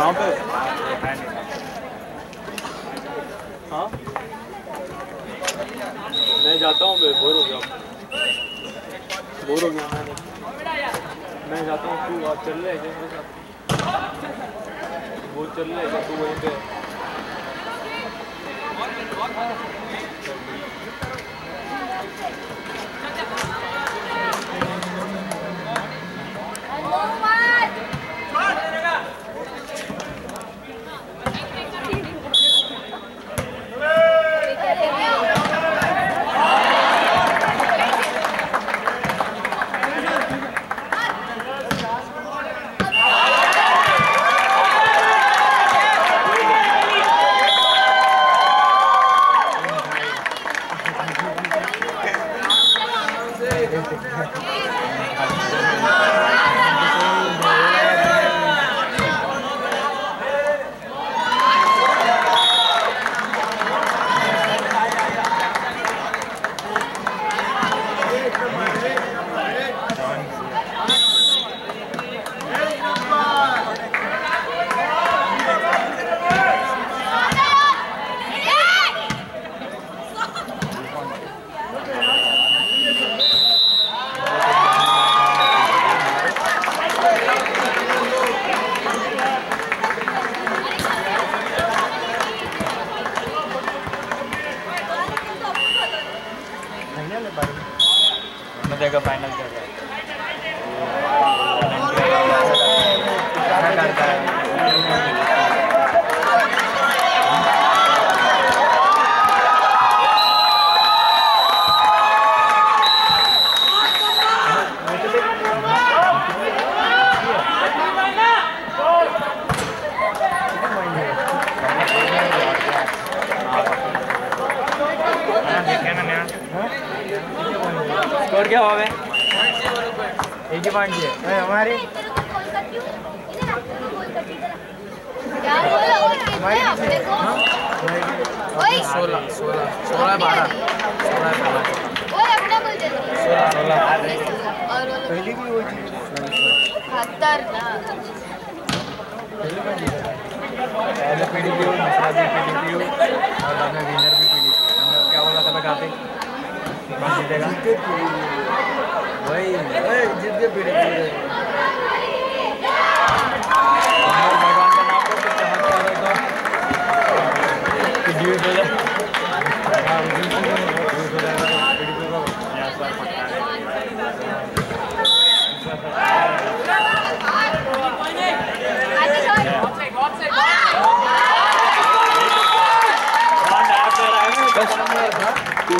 कहाँ पे? हाँ? मैं जाता हूँ, मैं बोर हो गया बोर हो गया मैं। जाता हूँ, तू आप चल रहे हैं वो चल रहे हैं तू वहीं पे। mega final स्कोर क्या हुआ है? एक ही पॉइंट है। हमारे? और ओए सोलह सोलह सोलह बारह सोलह सोलह और पहले भी वही खतरनाक पहले पी डी पी हो दूसरा भी पी डी पी हो और बाद में विनर भी पी डी पी क्या बोला था मैं कौन जीतेगा भाई जीत के पी डी पी भगवान का नाम लो कुछ चमत्कार हो तो पी डी पी हो जाए हाँ उस दिन से हो जाएगा पी डी पी का यहाँ पर पक्का है आगे छोड़